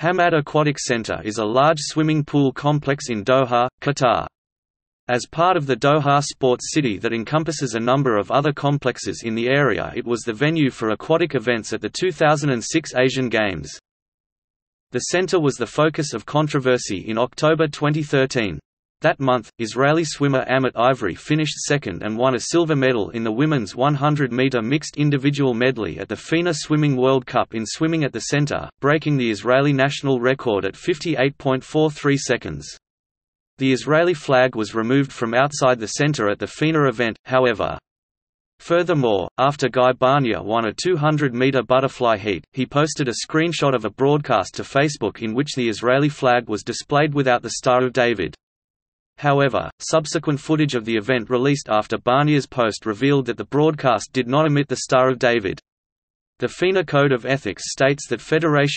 Hamad Aquatic Center is a large swimming pool complex in Doha, Qatar. As part of the Doha Sports City that encompasses a number of other complexes in the area it was the venue for aquatic events at the 2006 Asian Games. The center was the focus of controversy in October 2013. That month, Israeli swimmer Amit Ivry finished second and won a silver medal in the women's 100-meter mixed individual medley at the FINA Swimming World Cup in swimming at the center, breaking the Israeli national record at 58.43 seconds. The Israeli flag was removed from outside the center at the FINA event, however. Furthermore, after Guy Barnea won a 200-meter butterfly heat, he posted a screenshot of a broadcast to Facebook in which the Israeli flag was displayed without the Star of David. However, subsequent footage of the event released after Barnea's post revealed that the broadcast did not omit the Star of David. The FINA Code of Ethics states that federations